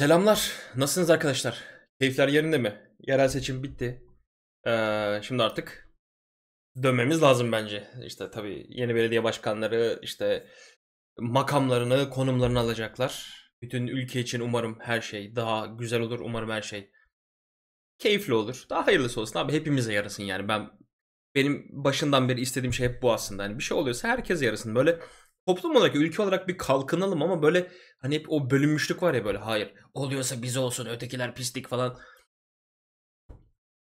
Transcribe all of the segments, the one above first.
Selamlar. Nasılsınız arkadaşlar? Keyifler yerinde mi? Yerel seçim bitti. Ee, şimdi artık dönmemiz lazım bence. İşte tabii yeni belediye başkanları işte makamlarını, konumlarını alacaklar. Bütün ülke için umarım her şey daha güzel olur. Umarım her şey keyifli olur. Daha hayırlısı olsun abi. Hepimize yarasın yani. Ben benim başından beri istediğim şey hep bu aslında. Hani bir şey oluyorsa herkese yarasın. Böyle toplum olarak, ülke olarak bir kalkınalım ama böyle hani hep o bölünmüşlük var ya böyle hayır oluyorsa biz olsun ötekiler pislik falan.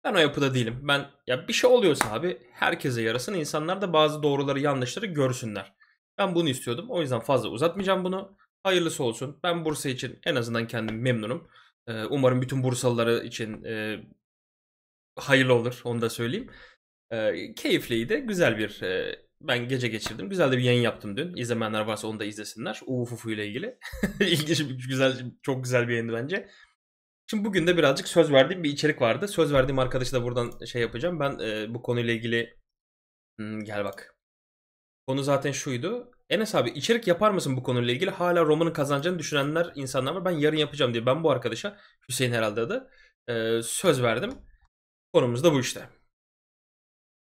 Ben o yapıda değilim. Ben ya bir şey oluyorsa abi herkese yarasın. insanlar da bazı doğruları yanlışları görsünler. Ben bunu istiyordum. O yüzden fazla uzatmayacağım bunu. Hayırlısı olsun. Ben Bursa için en azından kendim memnunum. Ee, umarım bütün Bursalıları için e, hayırlı olur. Onu da söyleyeyim. Ee, keyifliydi. Güzel bir e, ben gece geçirdim. Güzel de bir yayın yaptım dün. İzlemeyenler varsa onu da izlesinler. Ufufu ile ilgili. İlginç, güzel, çok güzel bir yayındı bence. Şimdi bugün de birazcık söz verdiğim bir içerik vardı. Söz verdiğim arkadaşı da buradan şey yapacağım. Ben e, bu konuyla ilgili hmm, gel bak. Konu zaten şuydu. Enes abi içerik yapar mısın bu konuyla ilgili? Hala romanın kazanacağını düşünenler insanlar var. Ben yarın yapacağım diye. Ben bu arkadaşa Hüseyin herhalde adı. E, söz verdim. Konumuz da bu işte.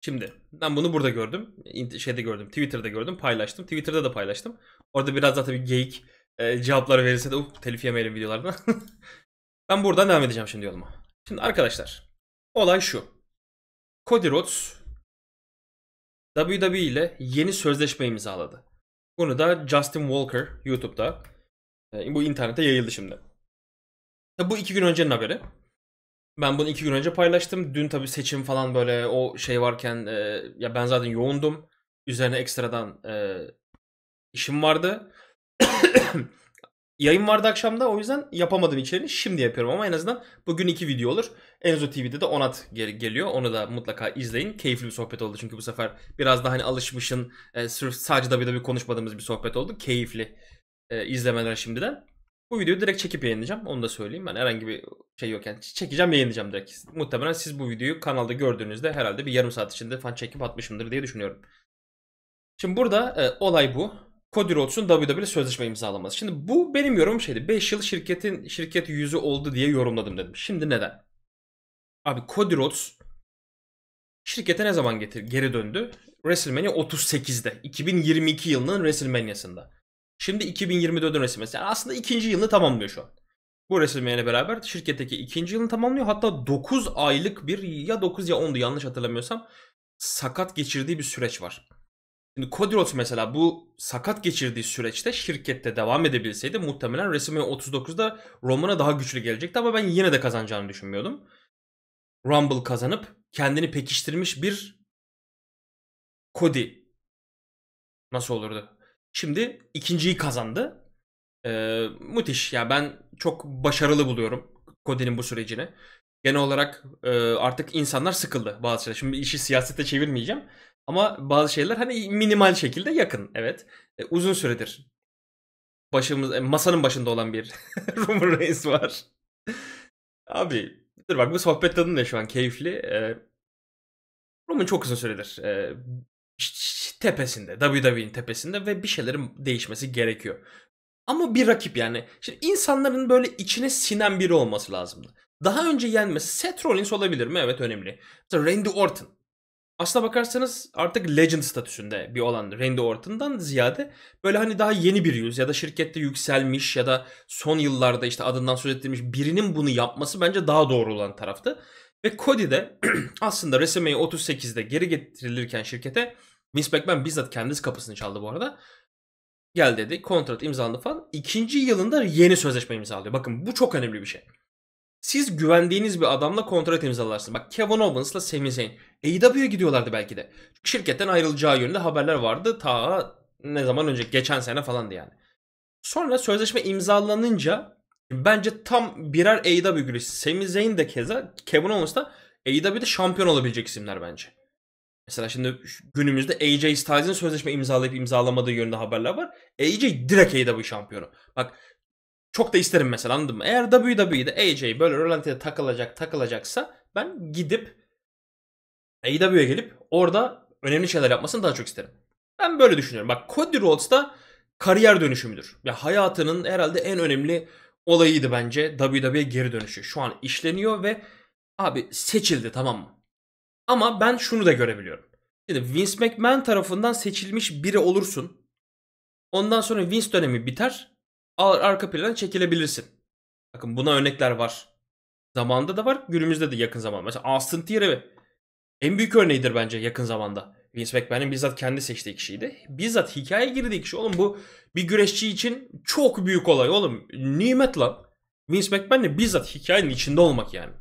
Şimdi ben bunu burada gördüm. Şeyde gördüm. Twitter'da gördüm. Paylaştım. Twitter'da da paylaştım. Orada biraz daha tabii geyik e, cevapları verirse de uh, telif yemeyelim videolardan. ben buradan devam edeceğim şimdi yoluma. Şimdi arkadaşlar olay şu. Cody Rhodes WWE ile yeni sözleşme imzaladı. Bunu da Justin Walker YouTube'da e, bu internete yayıldı şimdi. Bu iki gün öncenin haberi. Ben bunu iki gün önce paylaştım. Dün tabii seçim falan böyle o şey varken e, ya ben zaten yoğundum. Üzerine ekstradan e, işim vardı. Yayın vardı akşamda o yüzden yapamadım içeriğini. Şimdi yapıyorum ama en azından bugün iki video olur. Enzo TV'de de Onat gel- geliyor. Onu da mutlaka izleyin. Keyifli bir sohbet oldu çünkü bu sefer biraz daha hani alışmışın e, sırf sadece WWE konuşmadığımız bir sohbet oldu. Keyifli e, izlemeler şimdiden. Bu videoyu direkt çekip yayınlayacağım. Onu da söyleyeyim. Ben herhangi bir şey yok yani. Çekeceğim yayınlayacağım direkt. Muhtemelen siz bu videoyu kanalda gördüğünüzde herhalde bir yarım saat içinde falan çekip atmışımdır diye düşünüyorum. Şimdi burada e, olay bu. Cody Rhodes'un WWE sözleşme imzalaması. Şimdi bu benim yorumum şeydi. 5 yıl şirketin şirket yüzü oldu diye yorumladım dedim. Şimdi neden? Abi Cody Rhodes şirkete ne zaman getir geri döndü? WrestleMania 38'de. 2022 yılının WrestleMania'sında. Şimdi 2024'ün WrestleMania. Yani aslında ikinci yılını tamamlıyor şu an. Bu ile beraber şirketteki ikinci yılını tamamlıyor. Hatta 9 aylık bir ya 9 ya 10'du yanlış hatırlamıyorsam sakat geçirdiği bir süreç var. Şimdi Rhodes mesela bu sakat geçirdiği süreçte şirkette devam edebilseydi muhtemelen WrestleMania 39'da Roman'a daha güçlü gelecekti ama ben yine de kazanacağını düşünmüyordum. Rumble kazanıp kendini pekiştirmiş bir Cody nasıl olurdu? Şimdi ikinciyi kazandı. Ee, müthiş. Ya yani ben çok başarılı buluyorum Cody'nin bu sürecini. Genel olarak e, artık insanlar sıkıldı bazı şeyler. Şimdi işi siyasete çevirmeyeceğim. Ama bazı şeyler hani minimal şekilde yakın. Evet. E, uzun süredir başımız e, masanın başında olan bir Roman Reigns var. Abi dur bak bu sohbet tadında şu an keyifli. E, Roman çok uzun süredir e, tepesinde. WWE'nin tepesinde ve bir şeylerin değişmesi gerekiyor. Ama bir rakip yani. Şimdi insanların böyle içine sinen biri olması lazımdı. Daha önce yenmesi Seth Rollins olabilir mi? Evet önemli. Mesela Randy Orton. Aslına bakarsanız artık legend statüsünde bir olan Randy Orton'dan ziyade böyle hani daha yeni bir yüz ya da şirkette yükselmiş ya da son yıllarda işte adından söz ettirilmiş birinin bunu yapması bence daha doğru olan taraftı. Ve Cody de aslında WrestleMania 38'de geri getirilirken şirkete Vince McMahon bizzat kendisi kapısını çaldı bu arada. Gel dedi kontrat imzalandı falan. İkinci yılında yeni sözleşme imzalıyor. Bakın bu çok önemli bir şey. Siz güvendiğiniz bir adamla kontrat imzalarsınız. Bak Kevin Owens'la Sami Zayn. AEW'ye gidiyorlardı belki de. Şirketten ayrılacağı yönünde haberler vardı. Ta ne zaman önce geçen sene falandı yani. Sonra sözleşme imzalanınca bence tam birer AEW güreşi. Sami Zayn de keza Kevin Owens da AEW'de şampiyon olabilecek isimler bence. Mesela şimdi günümüzde AJ Styles'in sözleşme imzalayıp imzalamadığı yönünde haberler var. AJ direkt AEW şampiyonu. Bak çok da isterim mesela anladın mı? Eğer WWE'de AJ böyle rölantiye takılacak takılacaksa ben gidip AEW'ye gelip orada önemli şeyler yapmasını daha çok isterim. Ben böyle düşünüyorum. Bak Cody Rhodes da kariyer dönüşümüdür. Ya hayatının herhalde en önemli olayıydı bence WWE geri dönüşü. Şu an işleniyor ve abi seçildi tamam mı? Ama ben şunu da görebiliyorum. Şimdi Vince McMahon tarafından seçilmiş biri olursun. Ondan sonra Vince dönemi biter. ar- Arka plana çekilebilirsin. Bakın buna örnekler var. Zamanında da var, günümüzde de yakın zaman. Mesela Austin Theory en büyük örneğidir bence yakın zamanda. Vince McMahon'ın bizzat kendi seçtiği kişiydi. Bizzat hikaye girdiği kişi. Oğlum bu bir güreşçi için çok büyük olay oğlum. Nimet lan. Vince McMahon'le bizzat hikayenin içinde olmak yani.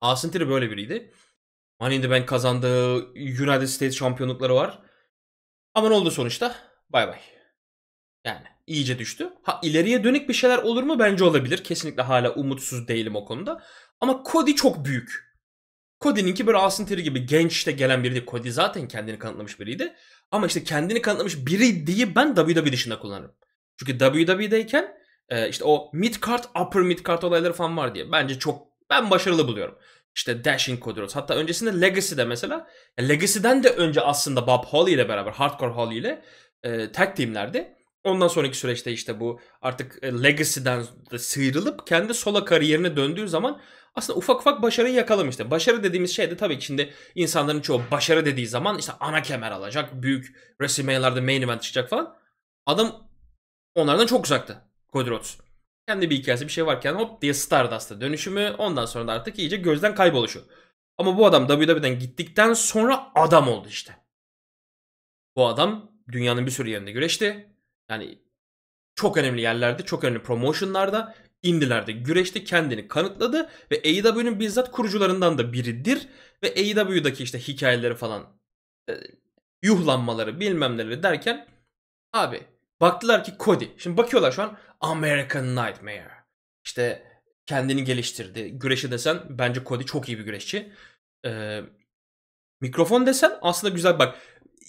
Austin Theory böyle biriydi. Money in the Bank kazandığı United States şampiyonlukları var. Ama ne oldu sonuçta? Bay bay. Yani iyice düştü. Ha ileriye dönük bir şeyler olur mu? Bence olabilir. Kesinlikle hala umutsuz değilim o konuda. Ama Cody çok büyük. Cody'ninki böyle Austin Theory gibi genç işte gelen biri değil. Cody zaten kendini kanıtlamış biriydi. Ama işte kendini kanıtlamış biri diye ben WWE dışında kullanırım. Çünkü WWE'deyken e, işte o mid card, upper mid card olayları falan var diye. Bence çok ben başarılı buluyorum. İşte Dashing Cody. Hatta öncesinde Legacy'de mesela. Legacy'den de önce aslında Bob Holly ile beraber, Hardcore Holly ile e, tag teamlerdi. Ondan sonraki süreçte işte bu artık e, Legacy'den de sıyrılıp kendi sola kariyerine döndüğü zaman aslında ufak ufak başarıyı yakalamıştı. Başarı dediğimiz şey de tabii ki şimdi insanların çoğu başarı dediği zaman işte ana kemer alacak, büyük WrestleMania'larda main event çıkacak falan. Adam onlardan çok uzaktı Cody Rhodes. Kendi bir hikayesi bir şey varken hop diye Stardust'a dönüşümü ondan sonra da artık iyice gözden kayboluşu. Ama bu adam WWE'den gittikten sonra adam oldu işte. Bu adam dünyanın bir sürü yerinde güreşti. Yani çok önemli yerlerde, çok önemli promotionlarda, indilerde güreşti, kendini kanıtladı ve AEW'nin bizzat kurucularından da biridir. Ve AEW'daki işte hikayeleri falan e, yuhlanmaları bilmem neleri derken abi baktılar ki Cody. Şimdi bakıyorlar şu an American Nightmare. İşte kendini geliştirdi. Güreşi desen bence Cody çok iyi bir güreşçi. Ee, mikrofon desen aslında güzel bak.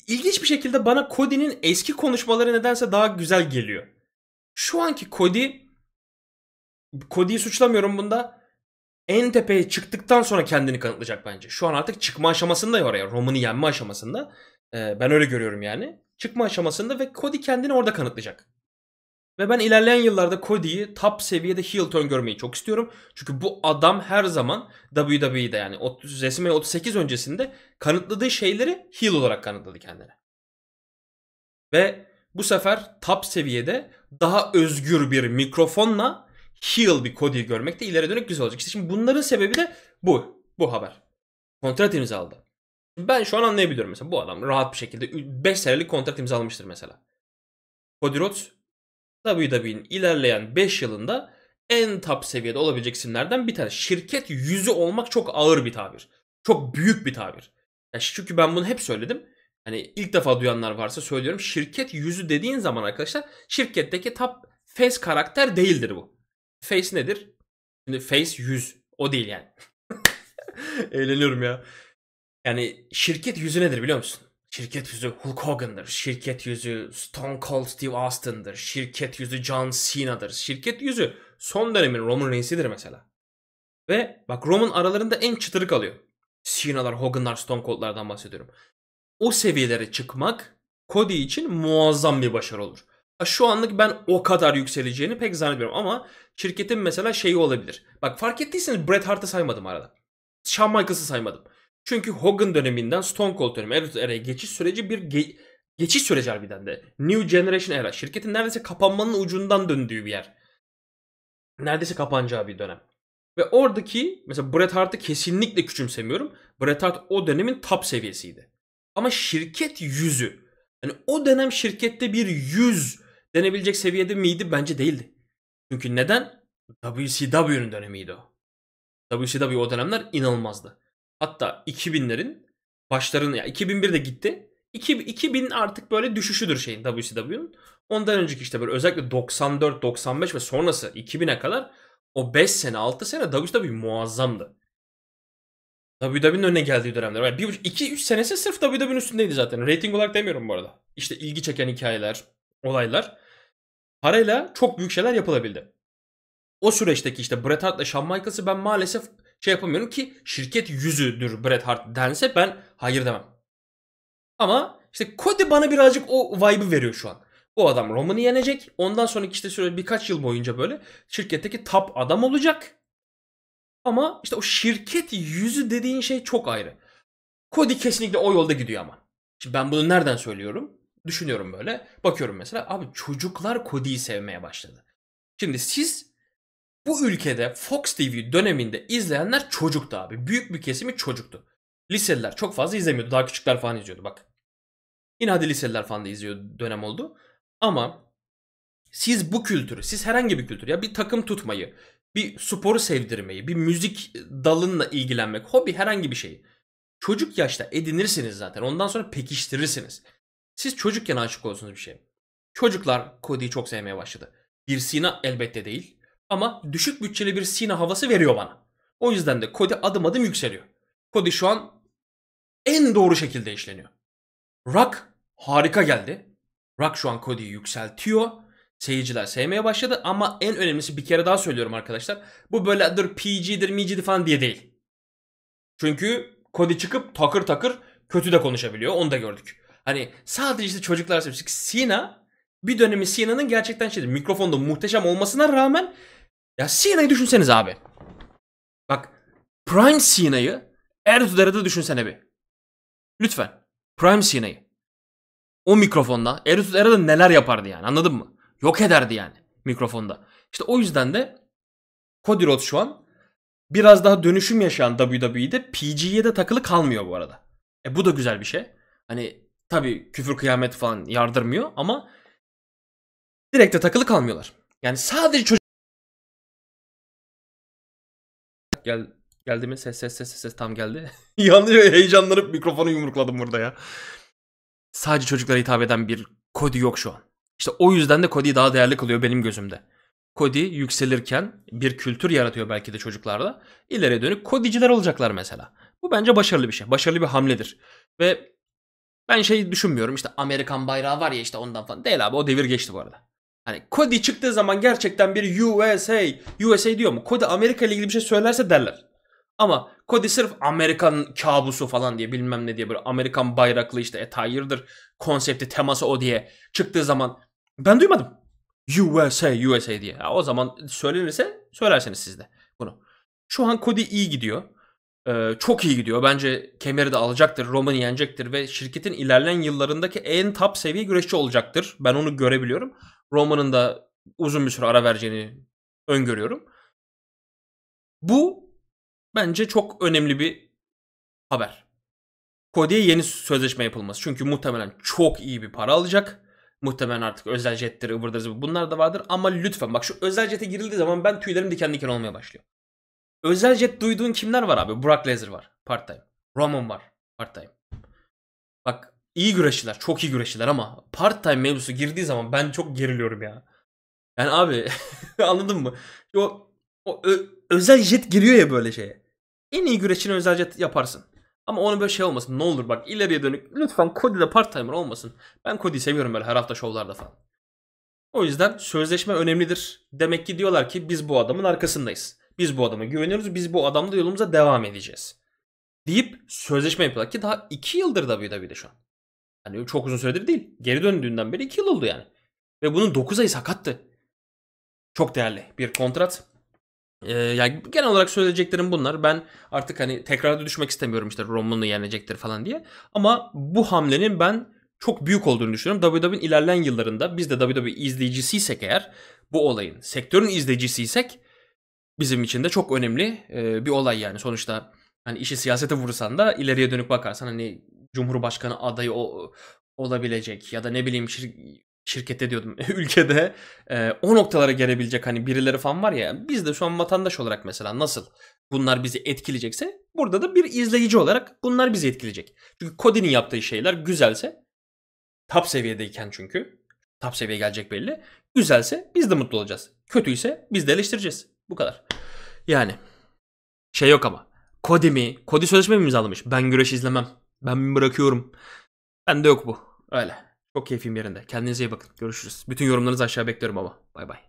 İlginç bir şekilde bana Cody'nin eski konuşmaları nedense daha güzel geliyor. Şu anki Cody Cody'yi suçlamıyorum bunda. En tepeye çıktıktan sonra kendini kanıtlayacak bence. Şu an artık çıkma aşamasında ya oraya. Roman'ı yenme aşamasında. Ee, ben öyle görüyorum yani. Çıkma aşamasında ve Cody kendini orada kanıtlayacak. Ve ben ilerleyen yıllarda Cody'yi top seviyede heel turn görmeyi çok istiyorum. Çünkü bu adam her zaman WWE'de yani 30, WrestleMania 38 öncesinde kanıtladığı şeyleri heel olarak kanıtladı kendine. Ve bu sefer top seviyede daha özgür bir mikrofonla heel bir Cody'yi görmek de ileri dönük güzel olacak. İşte şimdi bunların sebebi de bu. Bu haber. Kontrat imzaladı. Ben şu an anlayabiliyorum mesela bu adam rahat bir şekilde 5 senelik kontrat imzalamıştır mesela. Cody Rhodes WWE'nin ilerleyen 5 yılında en top seviyede olabilecek isimlerden bir tanesi. Şirket yüzü olmak çok ağır bir tabir. Çok büyük bir tabir. Ya çünkü ben bunu hep söyledim. Hani ilk defa duyanlar varsa söylüyorum. Şirket yüzü dediğin zaman arkadaşlar şirketteki top face karakter değildir bu. Face nedir? Şimdi face yüz. O değil yani. Eğleniyorum ya. Yani şirket yüzü nedir biliyor musun? Şirket yüzü Hulk Hogan'dır. Şirket yüzü Stone Cold Steve Austin'dır. Şirket yüzü John Cena'dır. Şirket yüzü son dönemin Roman Reigns'idir mesela. Ve bak Roman aralarında en çıtırı kalıyor. Cena'lar, Hogan'lar, Stone Cold'lardan bahsediyorum. O seviyelere çıkmak Cody için muazzam bir başarı olur. Şu anlık ben o kadar yükseleceğini pek zannetmiyorum ama şirketin mesela şeyi olabilir. Bak fark ettiyseniz Bret Hart'ı saymadım arada. Shawn Michaels'ı saymadım. Çünkü Hogan döneminden Stone Cold dönemi araya geçiş süreci bir ge- geçiş süreci harbiden de. New Generation era. Şirketin neredeyse kapanmanın ucundan döndüğü bir yer. Neredeyse kapanacağı bir dönem. Ve oradaki mesela Bret Hart'ı kesinlikle küçümsemiyorum. Bret Hart o dönemin top seviyesiydi. Ama şirket yüzü. Yani o dönem şirkette bir yüz denebilecek seviyede miydi? Bence değildi. Çünkü neden? WCW'nun dönemiydi o. WCW o dönemler inanılmazdı. Hatta 2000'lerin başlarını ya 2001'de gitti. 2000 artık böyle düşüşüdür şeyin WCW'nun. Ondan önceki işte böyle özellikle 94, 95 ve sonrası 2000'e kadar o 5 sene 6 sene WWE muazzamdı. WWE'nin önüne geldiği dönemler. Yani 2-3 senesi sırf WWE'nin üstündeydi zaten. Rating olarak demiyorum bu arada. İşte ilgi çeken hikayeler, olaylar. Parayla çok büyük şeyler yapılabildi. O süreçteki işte Bret Hart'la Shawn Michaels'ı ben maalesef şey yapamıyorum ki şirket yüzüdür Bret Hart dense ben hayır demem. Ama işte Cody bana birazcık o vibe'ı veriyor şu an. Bu adam Roman'ı yenecek. Ondan sonraki işte süre birkaç yıl boyunca böyle şirketteki top adam olacak. Ama işte o şirket yüzü dediğin şey çok ayrı. Cody kesinlikle o yolda gidiyor ama. Şimdi ben bunu nereden söylüyorum? Düşünüyorum böyle. Bakıyorum mesela abi çocuklar Cody'yi sevmeye başladı. Şimdi siz bu ülkede Fox TV döneminde izleyenler çocuktu abi. Büyük bir kesimi çocuktu. Liseliler çok fazla izlemiyordu. Daha küçükler falan izliyordu bak. Yine hadi liseliler falan da izliyor dönem oldu. Ama siz bu kültürü, siz herhangi bir kültür ya bir takım tutmayı, bir sporu sevdirmeyi, bir müzik dalınla ilgilenmek, hobi herhangi bir şeyi çocuk yaşta edinirsiniz zaten. Ondan sonra pekiştirirsiniz. Siz çocukken aşık olursunuz bir şey. Çocuklar Cody'yi çok sevmeye başladı. Bir Sina elbette değil. Ama düşük bütçeli bir Sina havası veriyor bana. O yüzden de Cody adım adım yükseliyor. Cody şu an en doğru şekilde işleniyor. Rock harika geldi. Rock şu an Cody'yi yükseltiyor. Seyirciler sevmeye başladı ama en önemlisi bir kere daha söylüyorum arkadaşlar. Bu böyle dur PG'dir, MG'dir falan diye değil. Çünkü Cody çıkıp takır takır kötü de konuşabiliyor. Onu da gördük. Hani sadece işte çocuklar seviyor. Sina bir dönemi Sina'nın gerçekten şeydi. Mikrofonda muhteşem olmasına rağmen ya Sina'yı düşünseniz abi. Bak Prime Sina'yı Erzuler'de düşünsene bir. Lütfen. Prime Sina'yı. O mikrofonda Erzuler'de neler yapardı yani anladın mı? Yok ederdi yani mikrofonda. İşte o yüzden de Cody Rhodes şu an biraz daha dönüşüm yaşayan WWE'de PG'ye de takılı kalmıyor bu arada. E bu da güzel bir şey. Hani tabii küfür kıyamet falan yardırmıyor ama direkt de takılı kalmıyorlar. Yani sadece çocuk Gel geldi mi? Ses ses ses ses tam geldi. Yanlış heyecanlanıp mikrofonu yumrukladım burada ya. Sadece çocuklara hitap eden bir Cody yok şu an. İşte o yüzden de Cody'yi daha değerli kılıyor benim gözümde. Cody yükselirken bir kültür yaratıyor belki de çocuklarda. İleriye dönük Cody'ciler olacaklar mesela. Bu bence başarılı bir şey. Başarılı bir hamledir. Ve ben şey düşünmüyorum işte Amerikan bayrağı var ya işte ondan falan. Değil abi o devir geçti bu arada. Hani Cody çıktığı zaman gerçekten bir USA, USA diyor mu? Cody Amerika ile ilgili bir şey söylerse derler. Ama Cody sırf Amerikan kabusu falan diye bilmem ne diye böyle Amerikan bayraklı işte etire'dır konsepti teması o diye çıktığı zaman ben duymadım. USA, USA diye. Ya o zaman söylenirse söylerseniz siz de bunu. Şu an Cody iyi gidiyor. Ee, çok iyi gidiyor. Bence kemeri de alacaktır. Roman'ı yenecektir ve şirketin ilerleyen yıllarındaki en top seviye güreşçi olacaktır. Ben onu görebiliyorum. Roman'ın da uzun bir süre ara vereceğini öngörüyorum. Bu bence çok önemli bir haber. Cody'ye yeni sözleşme yapılması. Çünkü muhtemelen çok iyi bir para alacak. Muhtemelen artık özel jetleri, ıvırdır bunlar da vardır. Ama lütfen bak şu özel jete girildiği zaman ben tüylerim diken diken olmaya başlıyor. Özel jet duyduğun kimler var abi? Brock Lesnar var. Part time. Roman var. Part time. Bak iyi güreşçiler. Çok iyi güreşçiler ama part time mevzusu girdiği zaman ben çok geriliyorum ya. Yani abi anladın mı? O, o ö, özel jet giriyor ya böyle şeye. En iyi güreşçinin özel jet yaparsın. Ama onun böyle şey olmasın. Ne olur bak ileriye dönük. Lütfen Cody'de part timer olmasın. Ben Cody'yi seviyorum böyle her hafta şovlarda falan. O yüzden sözleşme önemlidir. Demek ki diyorlar ki biz bu adamın arkasındayız. Biz bu adama güveniyoruz. Biz bu adamla yolumuza devam edeceğiz. Deyip sözleşme yapıyorlar ki daha 2 yıldır WWE'de şu an. Yani çok uzun süredir değil. Geri döndüğünden beri 2 yıl oldu yani. Ve bunun 9 ayı sakattı. Çok değerli bir kontrat. Ee, yani genel olarak söyleyeceklerim bunlar. Ben artık hani tekrarda düşmek istemiyorum işte Roman'ı yenecektir falan diye. Ama bu hamlenin ben çok büyük olduğunu düşünüyorum. WWE'nin ilerleyen yıllarında biz de WWE izleyicisiysek eğer bu olayın sektörün izleyicisiysek bizim için de çok önemli e, bir olay yani. Sonuçta hani işi siyasete vurursan da ileriye dönük bakarsan hani Cumhurbaşkanı adayı o, olabilecek ya da ne bileyim şir, şirkette diyordum ülkede e, o noktalara gelebilecek hani birileri falan var ya biz de şu an vatandaş olarak mesela nasıl bunlar bizi etkileyecekse burada da bir izleyici olarak bunlar bizi etkileyecek. Çünkü Cody'nin yaptığı şeyler güzelse top seviyedeyken çünkü top seviye gelecek belli. Güzelse biz de mutlu olacağız. Kötüyse biz de eleştireceğiz. Bu kadar. Yani şey yok ama. Cody mi? Cody sözleşme mi imzalamış? Ben güreş izlemem. Ben bırakıyorum. Bende yok bu. Öyle. Çok keyfim yerinde. Kendinize iyi bakın. Görüşürüz. Bütün yorumlarınızı aşağı bekliyorum ama. Bay bay.